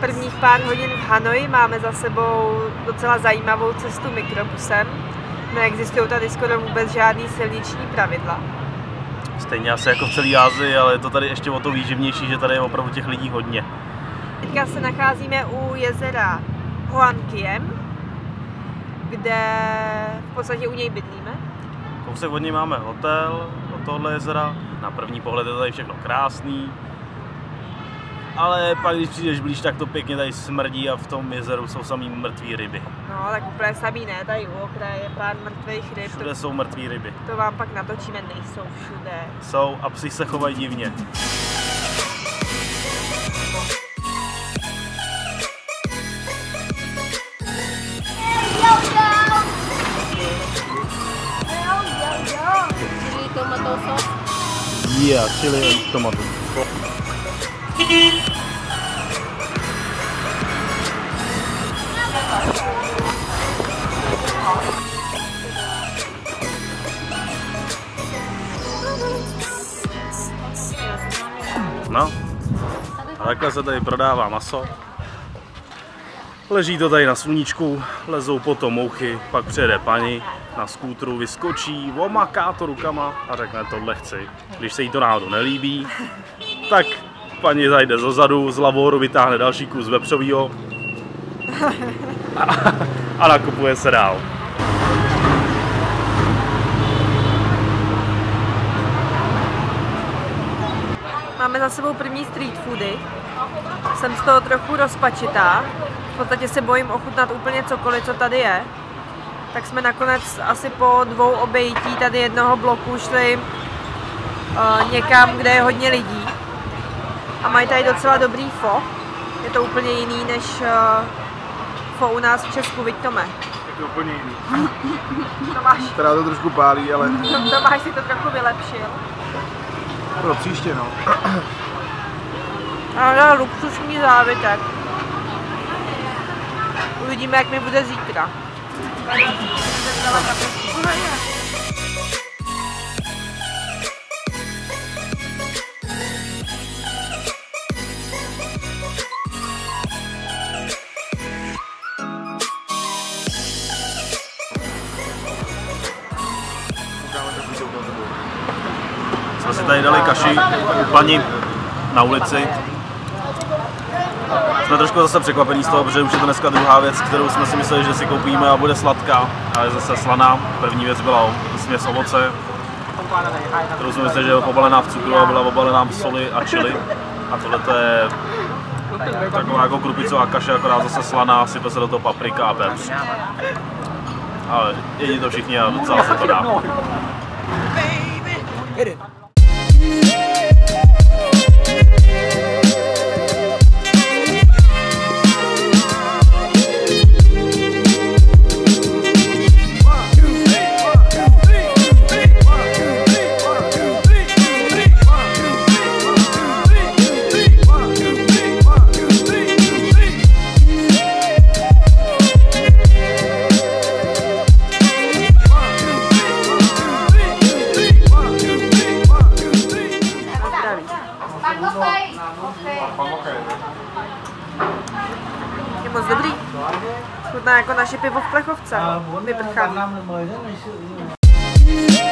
prvních pár hodin v Hanoji máme za sebou docela zajímavou cestu mikrobusem. Neexistují tady skoro vůbec žádný silniční pravidla. Stejně asi jako v celé Ázii, ale je to tady ještě o to výživnější, že tady je opravdu těch lidí hodně. Teďka se nacházíme u jezera Hoankiem, kde v podstatě u něj bydlíme. Kousek od něj máme hotel, od tohohle jezera. Na první pohled je tady všechno krásný. Ale pak, když přijdeš blíž, tak to pěkně tady smrdí a v tom jezeru jsou samý mrtví ryby. No, tak úplně samý ne, tady u okraje je pár mrtvých ryb. Všude jsou mrtví ryby. To vám pak natočíme, nejsou všude. Jsou a psi se chovají divně. Chili tomato sauce. Yeah, chili and tomato. No, a takhle se tady prodává maso. Leží to tady na sluníčku, lezou potom mouchy, pak přijede paní na skútru, vyskočí, omaká to rukama a řekne tohle chci. Když se jí to náhodou nelíbí, tak paní zajde zozadu, z lavoru vytáhne další kus vepřovýho a, a nakupuje se dál. Máme za sebou první street foody. Jsem z toho trochu rozpačitá. V podstatě se bojím ochutnat úplně cokoliv, co tady je. Tak jsme nakonec asi po dvou obejití tady jednoho bloku šli uh, někam, kde je hodně lidí. A mají tady docela dobrý fo. Je to úplně jiný než uh, fo u nás v Česku, viď Tome? Je to úplně jiný. Tomáš, Teda to trošku pálí, ale Tomáš si to trochu vylepšil. Pro příště no. Ale luxusní závitek. Uvidíme, jak mi bude zítra. Jsme si tady dali kaši u paní na ulici. Jsme trošku zase překvapení z toho, protože už je to dneska druhá věc, kterou jsme si mysleli, že si koupíme a bude sladká, ale je zase slaná. První věc byla směs ovoce, kterou jsme mysleli, že je obalená v cukru a byla obalená v soli a čili. A tohle to je taková jako krupicová kaše, akorát zase slaná, sype se do toho paprika a pepř. Ale jedí to všichni a docela se to dá. Na moc dobrý. Chutná jako naše pivo v plechovce. Vyprchá. Vyprchá.